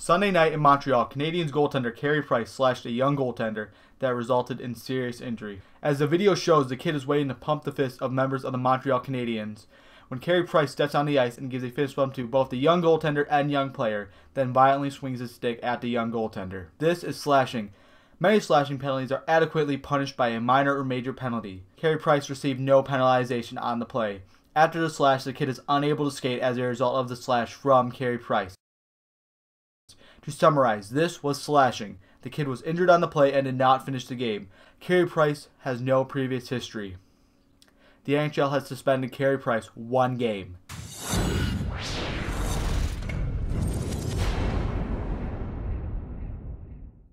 Sunday night in Montreal, Canadiens goaltender Carey Price slashed a young goaltender that resulted in serious injury. As the video shows, the kid is waiting to pump the fist of members of the Montreal Canadiens when Carey Price steps on the ice and gives a fist bump to both the young goaltender and young player, then violently swings his stick at the young goaltender. This is slashing. Many slashing penalties are adequately punished by a minor or major penalty. Carey Price received no penalization on the play. After the slash, the kid is unable to skate as a result of the slash from Carey Price. To summarize, this was slashing. The kid was injured on the play and did not finish the game. Carey Price has no previous history. The NHL has suspended Carey Price one game.